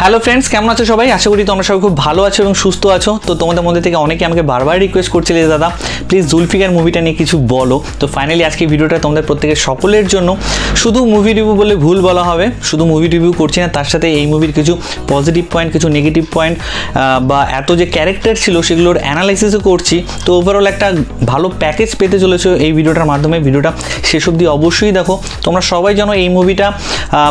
Hello friends কেমন আছো সবাই? আশা করি তোমরা সবাই খুব ভালো আছো এবং সুস্থ আছো। তো তোমাদের মধ্যে থেকে অনেকে আমাকে বারবার রিকোয়েস্ট করছিলে, যে দাদা প্লিজ জুলফিকার মুভিটা নিয়ে কিছু বলো। তো ফাইনালি আজকে ভিডিওটা তোমাদের প্রত্যেকের সকলের জন্য। শুধু মুভি রিভিউ বলে ভুল বলা হবে, শুধু মুভি রিভিউ করছি না, তার সাথে এই মুভির কিছু পজিটিভ পয়েন্ট কিছু নেগেটিভ পয়েন্ট বা এত যে ক্যারেক্টার ছিল সেগুলোর অ্যানালাইসিসও করছি। তো ওভারঅল একটা ভালো প্যাকেজ পেতে চলেছো এই ভিডিওটার মাধ্যমে। ভিডিওটা শেষ অবধি অবশ্যই দেখো। তোমরা সবাই যেন এই মুভিটা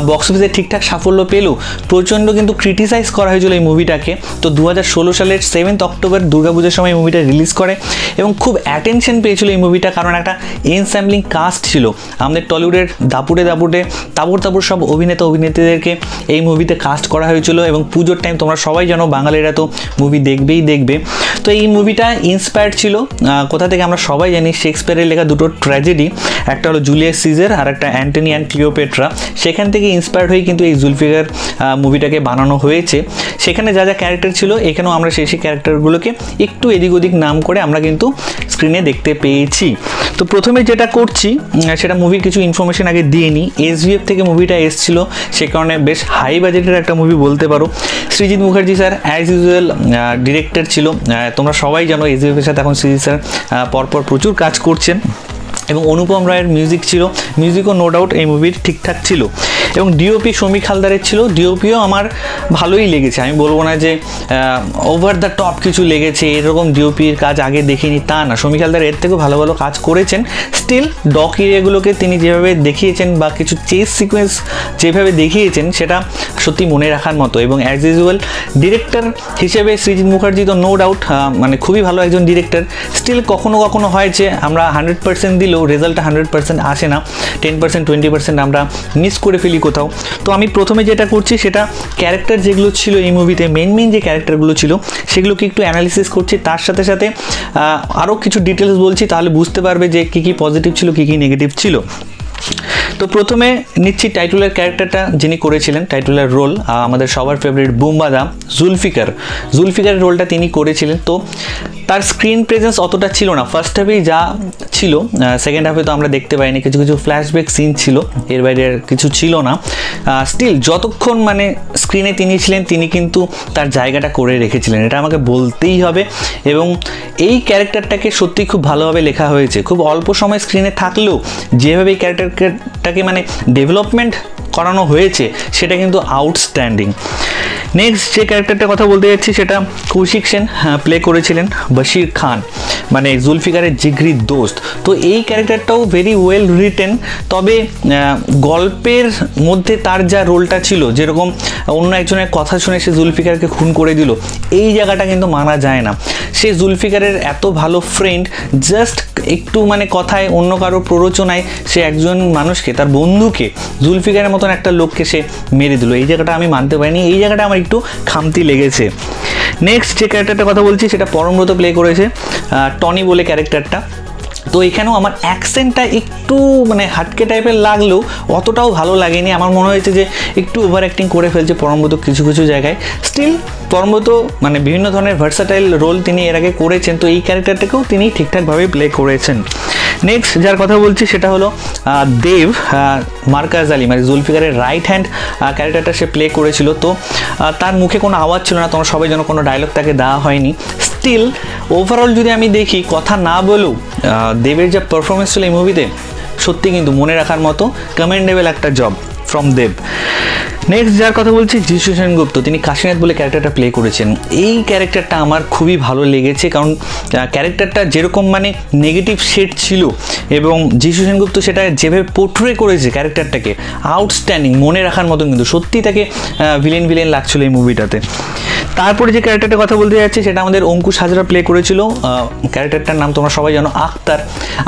বক্স অফিসে ঠিকঠাক সাফল্য পেলেও প্রচণ্ড কিন্তু ক্রিটিসাইজ করা হয়েছিল এই মুভিটাকে তো দু হাজার ষোলো সালের সেভেন্থ অক্টোবর দুর্গাপূজার সময় এই মুভিটা রিলিজ করে এবং খুব অ্যাটেনশন পেয়েছিল এই মুভিটা কারণ একটা এনস্যাম্বলিং কাস্ট ছিল। আমাদের টলিউডের দাপুটে দাপুটে তাবর তাবর সব অভিনেতা অভিনেত্রীদেরকে এই মুভিতে কাস্ট করা হয়েছিল এবং পুজোর টাইম তোমরা সবাই জানো, বাঙালিরা তো মুভি দেখবেই দেখবে। তো এই মুভিটা ইন্সপায়ার্ড ছিল। কোথা থেকে আমরা সবাই জানি শেক্সপিয়ারের লেখা দুটো ট্র্যাজেডি একটা হলো জুলিয়াস সিজার আর একটা অ্যান্টনি অ্যান্ড ক্লিওপেট্রা সেখান থেকে ইন্সপায়ার্ড হয়ে কিন্তু এই জুলফিকার মুভিটাকে বানানো হয়েছে। সেখানে যা যা ক্যারেক্টার ছিল, এখানেও আমরা সেই সেই ক্যারেক্টারগুলোকে একটু এদিক ওদিক নাম করে আমরা কিন্তু স্ক্রিনে দেখতে পেয়েছি। তো প্রথমে যেটা করছি সেটা মুভির কিছু ইনফরমেশন আগে দিয়ে নিই। এসভিএফ থেকে মুভিটা এসছিল, সে কারণে বেশ হাই বাজেটের একটা মুভি বলতে পারো। Srijit Mukherji sir as usual director ছিল। তোমরা সবাই জানো এসভিএফের সাথে এখন সৃজিৎ স্যার পরপর প্রচুর কাজ করছেন। এবং অনুপম রায়ের মিউজিক ছিল মিউজিকও নো ডাউট এই মুভির ঠিকঠাক ছিল। এবং ডিওপি সমীক হালদারের ছিল ডিওপিও আমার ভালোই লেগেছে। আমি বলব না যে ওভার দ্য টপ কিছু লেগেছে, এরকম ডিওপির কাজ আগে দেখিনি, তা না। সমীক হালদার এর থেকেও ভালো ভালো কাজ করেছেন। স্টিল ডক এরিয়াগুলোকে তিনি যেভাবে দেখিয়েছেন বা কিছু চেস সিকোয়েন্স যেভাবে দেখিয়েছেন, সেটা সত্যি মনে রাখার মতো। এবং অ্যাজ ইউজুয়াল ডিরেক্টর হিসেবে সৃজিৎ মুখার্জি তো নো ডাউট মানে খুবই ভালো একজন ডিরেক্টর স্টিল কখনো কখনো হয় যে, আমরা হান্ড্রেড পার্সেন্ট দিলেও রেজাল্টটা হান্ড্রেড পার্সেন্ট আসে না টেন পার্সেন্ট টোয়েন্টি পার্সেন্ট আমরা মিস করে ফেলি কোথাও। তো আমি প্রথমে যেটা করছি সেটা ক্যারেক্টার যেগুলো ছিল এই মুভিতে মেন মেন যে ক্যারেক্টারগুলো ছিল, সেগুলোকে একটু অ্যানালিসিস করছি। তার সাথে সাথে আরও কিছু ডিটেলস বলছি, তাহলে বুঝতে পারবে যে কী কী পজিটিভ ছিল, কী কী নেগেটিভ ছিল। তো প্রথমে নিচ্ছি টাইটুলার ক্যারেক্টারটা যিনি করেছিলেন, টাইটুলার রোল আমাদের সবার ফেভারিট বুম্বাদা জুলফিকার। জুলফিকারের রোলটা তিনি করেছিলেন। তো তার স্ক্রিন প্রেজেন্স অতটা ছিল না। ফার্স্ট হাফেই যা ছিল সেকেন্ড হাফে তো আমরা দেখতে পাইনি। কিছু কিছু ফ্ল্যাশব্যাক সিন ছিল। এর বাইরে আর কিছু ছিল না। স্টিল যতক্ষণ মানে স্ক্রিনে তিনি ছিলেন, তিনি কিন্তু তার জায়গাটা করে রেখেছিলেন। এটা আমাকে বলতেই হবে। এবং এই ক্যারেক্টারটাকে সত্যি খুব ভালোভাবে লেখা হয়েছে। খুব অল্প সময় স্ক্রিনে থাকলেও যেভাবে এই ক্যারেক্টারটাকে মানে ডেভেলপমেন্ট করানো হয়েছে, সেটা কিন্তু আউটস্ট্যান্ডিং নেক্সট যে ক্যারেক্টারটার কথা বলতে যাচ্ছি, সেটা কৌশিক সেন প্লে করেছিলেন বশির খান মানে জুলফিকারের জিগরি দোস্ত। তো এই ক্যারেক্টারটাও ভেরি ওয়েল রিটেন তবে গল্পের মধ্যে তার যা রোলটা ছিল, যেরকম অন্য একজনের কথা শুনে সে জুলফিকারকে খুন করে দিল, এই জায়গাটা কিন্তু মানা যায় না। সে জুলফিকারের এত ভালো ফ্রেন্ড জাস্ট একটু মানে কথায় অন্য কারও প্ররোচনায় সে একজন মানুষকে, তার বন্ধুকে, জুলফিকারের মতন একটা লোককে সে মেরে দিল। এই জায়গাটা আমি মানতে পারিনি, এই জায়গাটা আমার একটু খামতি লেগেছে। নেক্সট যে ক্যারেক্টারটা কথা বলছি, সেটা পরমব্রত প্লে করেছে টনি বলে ক্যারেক্টারটা তো এখানেও আমার অ্যাকসেন্টটা একটু মানে হাটকে টাইপের লাগলেও অতটাও ভালো লাগেনি। আমার মনে হয়েছে যে একটু ওভার অ্যাক্টিং করে ফেলছে পরমব্রত কিছু কিছু জায়গায়। স্টিল পরমব্রত মানে বিভিন্ন ধরনের ভার্সাটাইল রোল তিনি এর আগে করেছেন, তো এই ক্যারেক্টারটাকেও তিনি ঠিকঠাকভাবে প্লে করেছেন। নেক্সট যার কথা বলছি সেটা হলো দেব মার্কাজ আলী মানে জুলফিকারের রাইট হ্যান্ড ক্যারেক্টারটা সে প্লে করেছিল। তো তার মুখে কোনো আওয়াজ ছিল না তোমরা সবাই যেন কোনো ডায়লগ তাকে দেওয়া হয়নি। স্টিল ওভারঅল যদি আমি দেখি, কথা না বলেও দেবের যা পারফরমেন্স ছিল এই মুভিতে সত্যি কিন্তু মনে রাখার মতো কমেন্ডেবল একটা জব ফ্রম দেব। নেক্সট যার কথা বলছি যিশু সেনগুপ্ত। তিনি কাশীনাথ বলে ক্যারেক্টারটা প্লে করেছেন। এই ক্যারেক্টারটা আমার খুবই ভালো লেগেছে, কারণ ক্যারেক্টারটা যেরকম মানে নেগেটিভ শেড ছিল, এবং যিশু সেনগুপ্ত সেটা যেভাবে পোট্রে করেছে ক্যারেক্টারটাকে আউটস্ট্যান্ডিং মনে রাখার মতন কিন্তু সত্যি তাকে ভিলেন ভিলেন লাগছিল এই মুভিটাতে তারপরে যে ক্যারেক্টারটার কথা বলতে যাচ্ছি, সেটা আমাদের অঙ্কুশ হাজরা প্লে করেছিল। ক্যারেক্টারটার নাম তোমরা সবাই জানো আক্তার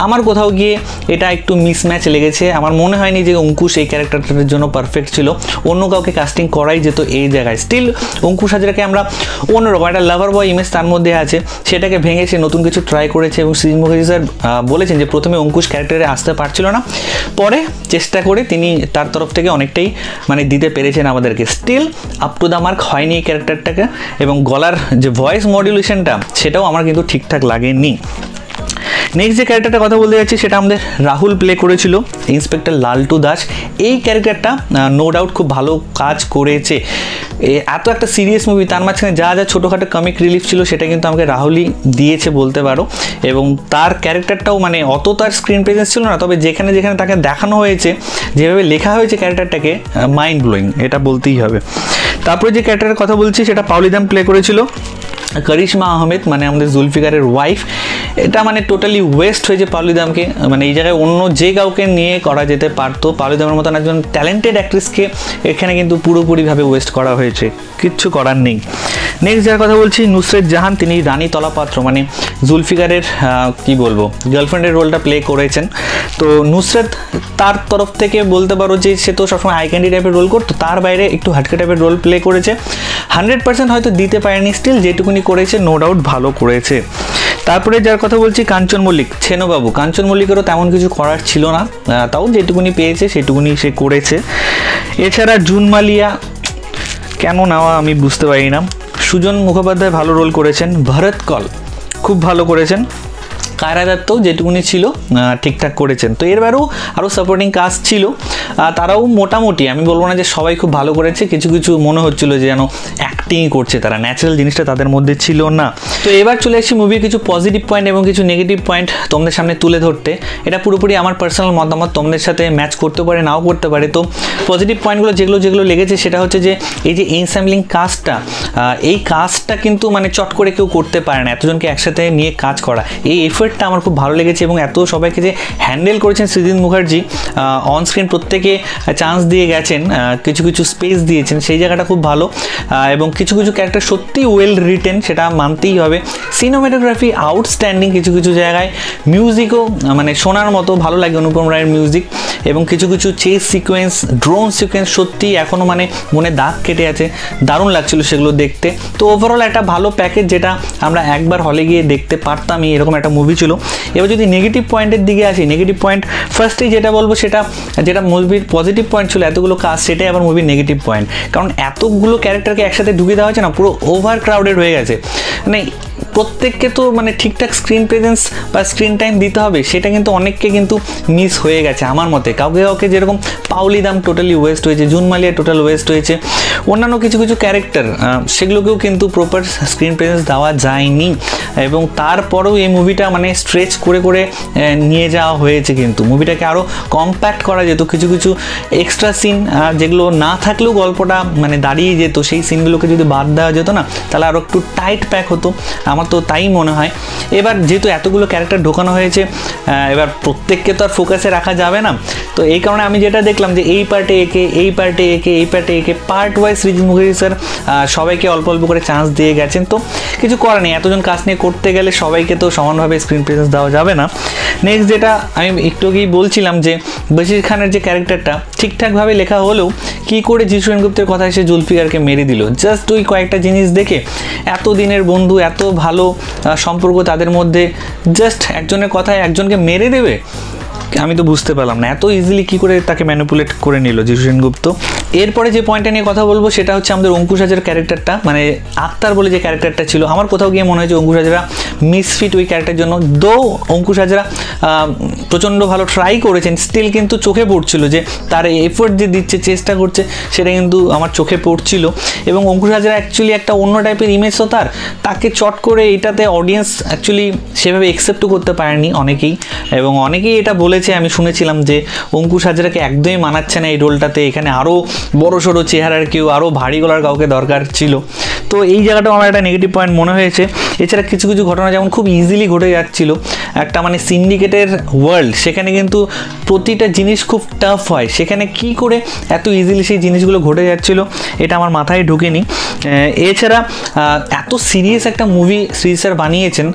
আমার কোথাও গিয়ে এটা একটু মিসম্যাচ লেগেছে। আমার মনে হয়নি যে অঙ্কুশ এই ক্যারেক্টারটার জন্য পারফেক্ট ছিল। অন্য কাউকে কাস্টিং করাই যেত এই জায়গায়। স্টিল অঙ্কুশ হাজরাকে আমরা অন্যরকম একটা লাভার বয় ইমেজ তার মধ্যে আছে। সেটাকে ভেঙে সে নতুন কিছু ট্রাই করেছে এবং সৃজিত মুখার্জি স্যার বলেছেন যে প্রথমে অঙ্কুশ ক্যারেক্টারে আসতে পারছিল না। পরে চেষ্টা করে তিনি তার তরফ থেকে অনেকটাই মানে দিতে পেরেছেন আমাদেরকে। Still up to the mark হয়নি এই ক্যারেক্টারটাকে এবং গলার যে ভয়েস মডুলেশনটা সেটাও আমার কিন্তু ঠিকঠাক লাগেনি। নেক্সট যে ক্যারেক্টারটা কথা বলতে যাচ্ছি, সেটা আমাদের রাহুল প্লে করেছিল ইন্সপেক্টর লালটু দাস। এই ক্যারেক্টারটা নো ডাউট খুব ভালো কাজ করেছে। এত একটা সিরিয়াস মুভি তার মাঝখানে যা যা ছোটোখাটো কমিক রিলিফ ছিল সেটা কিন্তু আমাকে রাহুলই দিয়েছে বলতে পারো। এবং তার ক্যারেক্টারটাও মানে অত তার স্ক্রিন প্রেজেন্স ছিল না, তবে যেখানে যেখানে তাকে দেখানো হয়েছে, যেভাবে লেখা হয়েছে ক্যারেক্টারটাকে মাইন্ড ব্লোয়িং এটা বলতেই হবে। তারপরে যে ক্যারেক্টারের কথা বলছি, সেটা পাউলিদাম প্লে করেছিল। করিশ্মা আহমেদ মানে আমাদের জুলফিকারের ওয়াইফ এটা মানে টোটালি ওয়েস্ট হয়েছে পাউলিদামকে মানে এই জায়গায় অন্য যে কাউকে নিয়ে করা যেতে পারতো পাউলিদামের মতন একজন ট্যালেন্টেড অ্যাক্ট্রেসকে এখানে কিন্তু পুরোপুরিভাবে ওয়েস্ট করা হয়েছে। কিচ্ছু করার নেই। নেক্সট যার কথা বলছি, নুসরেত জাহান, তিনি রানী তলাপাত্র মানে জুলফিকারের কি বলব গার্লফ্রেন্ডের রোলটা প্লে করেছেন। তো নুসরেত তার তরফ থেকে বলতে পারো যে, সে তো সবসময় আই ক্যান্ডি টাইপের রোল করতো, তার বাইরে একটু হাটকে টাইপের রোল প্লে করেছে। হান্ড্রেড পার্সেন্ট হয়তো দিতে পারেনি স্টিল যেটুকুনি করেছে নো ডাউট ভালো করেছে। তারপরে যার কথা বলছি কাঞ্চন মল্লিক, ছেনবাবু। কাঞ্চন মল্লিকেরও তেমন কিছু করার ছিল না তাও যেটুকুনি পেয়েছে, সেটুকুনি সে করেছে। এছাড়া জুন মালিয়া, কেন নেওয়া আমি বুঝতে পারি না। সুজন মুখোপাধ্যায় ভালো রোল করেছেন, ভরত কল, খুব ভালো করেছেন। কায়রা দত্তও যেটুকুনি ছিল ঠিকঠাক করেছেন। তো এর বাইরেও আরও সাপোর্টিং কাস্ট ছিল। তারাও মোটামুটি, আমি বলব না যে সবাই খুব ভালো করেছে, কিছু কিছু মনে হচ্ছিল যে যেন অ্যাক্টিংই করছে তারা ন্যাচারাল জিনিসটা তাদের মধ্যে ছিল না। তো এবার চলে এসেছি মুভির কিছু পজিটিভ পয়েন্ট এবং কিছু নেগেটিভ পয়েন্ট তোমাদের সামনে তুলে ধরতে। এটা পুরোপুরি আমার পার্সোনাল মতামত, তোমাদের সাথে ম্যাচ করতে পারে, নাও করতে পারে। তো পজিটিভ পয়েন্টগুলো যেগুলো যেগুলো লেগেছে, সেটা হচ্ছে যে এই যে এনস্যাম্বলিং কাজটা এই কাজটা কিন্তু মানে চট করে কেউ করতে পারে না, এতজনকে একসাথে নিয়ে কাজ করা। এই এফার্টটা আমার খুব ভালো লেগেছে এবং এত সবাইকে যে হ্যান্ডেল করেছেন সৃজিত মুখার্জি অন স্ক্রিন প্রত্যেকে চান্স দিয়ে গেছেন কিছু কিছু স্পেস দিয়েছেন, সেই জায়গাটা খুব ভালো। এবং কিছু কিছু ক্যারেক্টার সত্যি ওয়েল রিটেন সেটা মানতেই হবে। সিনেমাটোগ্রাফি আউটস্ট্যান্ডিং কিছু কিছু জায়গায়। মিউজিকও মানে শোনার মতো ভালো লাগে অনুপম রায়ের মিউজিক এবং কিছু কিছু চেস সিকোয়েন্স ড্রোন সিকোয়েন্স সত্যি এখনও মানে মনে দাগ কেটে আছে। দারুণ লাগছিল সেগুলো দেখতে। তো ওভারঅল একটা ভালো প্যাকেজ যেটা আমরা একবার হলে গিয়ে দেখতে পারতামই, এরকম একটা মুভি ছিল। এবার যদি নেগেটিভ পয়েন্টের দিকে আসি নেগেটিভ পয়েন্ট ফার্স্টেই যেটা বলব সেটা, যেটা মুভির পজিটিভ পয়েন্ট ছিল, এতগুলো কাজ সেটাই আবার মুভির নেগেটিভ পয়েন্ট কারণ এতগুলো ক্যারেক্টারকে একসাথে ঢুকিয়ে দেওয়া হয়েছে না, পুরো ওভার ক্রাউডেড হয়ে গেছে। মানে প্রত্যেককে তো মানে ঠিকঠাক স্ক্রিন প্রেজেন্স বা স্ক্রিন টাইম দিতে হবে, সেটা কিন্তু অনেককে কিন্তু মিস হয়ে গেছে আমার মতে। কাউকে কাউকে যেরকম পাউলি দাম টোটালি ওয়েস্ট হয়েছে জুন মালিয়া টোটাল ওয়েস্ট হয়েছে, অন্যান্য কিছু কিছু ক্যারেক্টার সেগুলোকেও কিন্তু প্রপার স্ক্রিন প্রেজেন্স দেওয়া যায়নি এবং তারপরেও এই মুভিটা মানে স্ট্রেচ করে করে নিয়ে যাওয়া হয়েছে কিন্তু। মুভিটাকে আরও কম্প্যাক্ট করা যেত, কিছু কিছু এক্সট্রা সিন যেগুলো না থাকলেও গল্পটা মানে দাঁড়িয়ে যেত, সেই সিনগুলোকে যদি বাদ দেওয়া যেত না, তাহলে আরও একটু টাইট প্যাক হতো। আমার তো তাই মনে হয়। এবার যেহেতু এতগুলো ক্যারেক্টার ঢোকানো হয়েছে এবার প্রত্যেককে তো আর ফোকাসে রাখা যাবে না। তো এই কারণে আমি যেটা দেখলাম যে এই পার্টে একে, এই পার্টে একে, এই পার্টে একে part wise Srijit Mukherji sir সবাইকে অল্প অল্প করে চান্স দিয়ে গেছেন। তো কিছু করার নেই, এতজন কাজ নিয়ে করতে গেলে সবাইকে তো সমানভাবে স্ক্রিন প্রেজেন্স দেওয়া যাবে না। নেক্সট যেটা আমি একটু আগেই বলছিলাম যে বশির খানের যে ক্যারেক্টারটা ঠিকঠাকভাবে লেখা হলেও কী করে যিশু সেনগুপ্তের কথা এসে জুলফিকারকে মেরে দিল? জাস্ট ওই কয়েকটা জিনিস দেখে এত দিনের বন্ধু, এত ভালো আহ, সম্পর্ক তাদের মধ্যে জাস্ট একজনের কথায় একজনকে মেরে দেবে? আমি তো বুঝতে পারলাম না। এত ইজিলি কী করে তাকে ম্যানিপুলেট করে নিল যিশু সেনগুপ্ত? এরপরে যে পয়েন্টটা নিয়ে কথা বলব, সেটা হচ্ছে আমাদের অঙ্কুশ হাজার ক্যারেক্টারটা মানে আক্তার বলে যে ক্যারেক্টারটা ছিল, আমার কোথাও গিয়ে মনে হয়েছে অঙ্কুশ হাজরা মিসফিট ওই ক্যারেক্টার জন্য। দো অঙ্কুশ হাজরা প্রচণ্ড ভালো ট্রাই করেছেন স্টিল কিন্তু চোখে পড়ছিল যে তার এফোর্ট যে দিচ্ছে, চেষ্টা করছে, সেটা কিন্তু আমার চোখে পড়ছিল। এবং অঙ্কুশ হাজরা অ্যাকচুয়ালি একটা অন্য টাইপের ইমেজ তো তার। তাকে চট করে এটাতে অডিয়েন্স অ্যাকচুয়ালি সেভাবে একসেপ্টও করতে পারেনি অনেকেই। এবং অনেকেই এটা বলেছে, আমি শুনেছিলাম যে অঙ্কুশ হাজরাকে একদমই মানাচ্ছে না এই রোলটাতে এখানে আরও বড় সড়ো চেহারার কেউ আরও ভারী গলার কাউকে দরকার ছিল। তো এই জায়গাটাও আমার একটা নেগেটিভ পয়েন্ট মনে হয়েছে। এছাড়া কিছু কিছু ঘটনা যেমন খুব ইজিলি ঘটে যাচ্ছিল, একটা মানে সিন্ডিকেটের ওয়ার্ল্ড সেখানে কিন্তু প্রতিটা জিনিস খুব টাফ হয়। সেখানে কি করে এত ইজিলি সেই জিনিসগুলো ঘটে যাচ্ছিল, এটা আমার মাথায় ঢুকেনি। এছাড়া এত সিরিয়াস একটা মুভি শ্রী স্যার বানিয়েছেন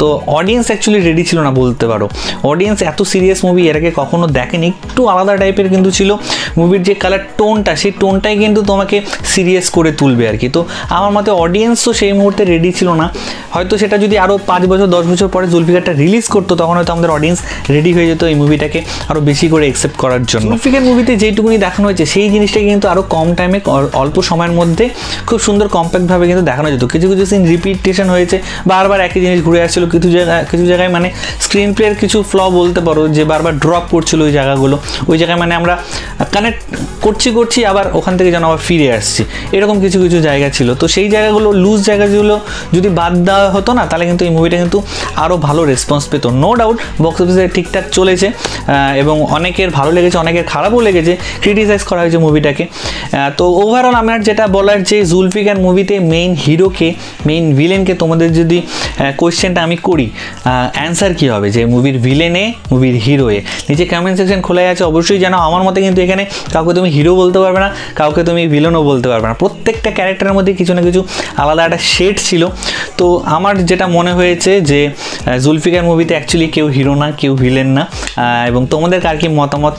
তো অডিয়েন্স অ্যাকচুয়ালি রেডি ছিল না বলতে পারো। অডিয়েন্স এত সিরিয়াস মুভি এর আগে কখনো দেখেনি। একটু আলাদা টাইপের কিন্তু ছিল। মুভির যে কালার টোনটা, সেই টোনটাই কিন্তু তোমাকে সিরিয়াস করে তুলবে আর কি। তো আমার মতে অডিয়েন্সও সেই মুহূর্তে রেডি ছিল না। হয়তো সেটা যদি আরও পাঁচ বছর, দশ বছর পরে জুলফিকারটা রিলিজ করতো, তখন হয়তো আমাদের অডিয়েন্স রেডি হয়ে যেত এই মুভিটাকে আরও বেশি করে অ্যাকসেপ্ট করার জন্য। জুলফিকার মুভিতে যেটুকুনি দেখানো হয়েছে, সেই জিনিসটাকে কিন্তু আরও কম টাইমে অল্প সময়ের মধ্যে খুব সুন্দর কম্প্যাক্টভাবে কিন্তু দেখানো যেত। কিছু কিছু সিন রিপিটেশন হয়েছে, বারবার একই জিনিস ঘুরে আসছিল। কিছু জায়গায় কিছু জায়গায় মানে স্ক্রিন প্লের কিছু ফ্ল বলতে পারো, যে বারবার ড্রপ করছিল ওই জায়গাগুলো। ওই জায়গায় মানে আমরা কানেক্ট করছি করছি, আবার ওখান থেকে যেন আবার ফিরে আসছি। এরকম কিছু কিছু জায়গা ছিল। তো সেই জায়গাগুলো লুজ জায়গাগুলো যদি বাদ দেওয়া হতো না, তাহলে কিন্তু এই মুভিটা কিন্তু আরও ভালো রেসপন্স পেত। নো ডাউট বক্স অফিসে ঠিকঠাক চলেছে এবং অনেকের ভালো লেগেছে, অনেকের খারাপও লেগেছে ক্রিটিসাইজ করা হয়েছে মুভিটাকে তো ওভারঅল আমার যেটা বলার, যে জুলফিকার মুভিতে মেইন হিরোকে মেইন ভিলেনকে তোমাদের যদি কোয়েশ্চেনটা আমি করি অ্যান্সার কী হবে? যে মুভির ভিলেনে মুভির হিরোয়ে নিচে কমেন্ট সেকশন খোলা আছে, অবশ্যই জানো আমার মতে কিন্তু এখানে কাউকে তুমি হিরো বলতে পারবে না, কাউকে তুমি ভিলেনও বলতে পারবে না। প্রত্যেকটা ক্যারেক্টারের মধ্যে কিছু না কিছু আলাদা একটা শেড ছিল। তো আমার যেটা মনে হয়েছে যে জুলফিকার মুভিতে অ্যাকচুয়ালি কেউ হিরো না, কেউ ভিলেন না এবং তোমাদের কার কি মতামত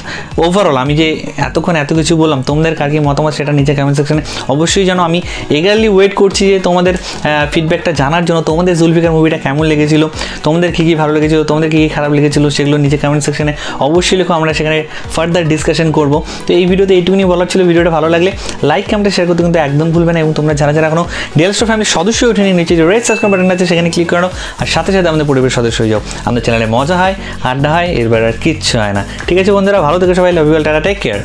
ওভারঅল আমি যে এতক্ষণ এত কিছু বললাম, তোমাদের কার কি মতামত সেটা নিচে কমেন্ট সেকশনে অবশ্যই জানো। আমি এগারলি ওয়েট করছি যে তোমাদের ফিডব্যাকটা জানার জন্য তোমাদের জুলফিকার মুভিটা কেমন লেগেছিল, তোমাদের কী কী ভালো লেগেছিল, তোমাদের কী কী খারাপ লেগেছিল সেগুলো নিচে কমেন্ট সেকশনে অবশ্যই লেখো, আমরা সেখানে ফার্দার ডিসকাশন করব। তো এই ভিডিওতে এইটুকুনি বলার ছিল, ভিডিওটা ভালো লাগলে লাইক কমেন্ট শেয়ার করতে কিন্তু একদম ভুলবে না, এবং তোমরা যারা যারা এখনও ডেল স্টোর ফ্যামিলির সদস্য উঠে নিয়ে নিচে রেড সাবস্ক্রাইব বাটন আছে, সেখানে ক্লিক করো আর সাথে সাথে আমাদের পরিবেশ সদস্য হয়ে যাও। আমাদের চ্যানেলে মজা হয়, আড্ডা হয় এরবার আর কিচ্ছু হয় না। ঠিক আছে বন্ধুরা, ভালো থেকে সবাই লাভ ইউ টাটা টেক কেয়ার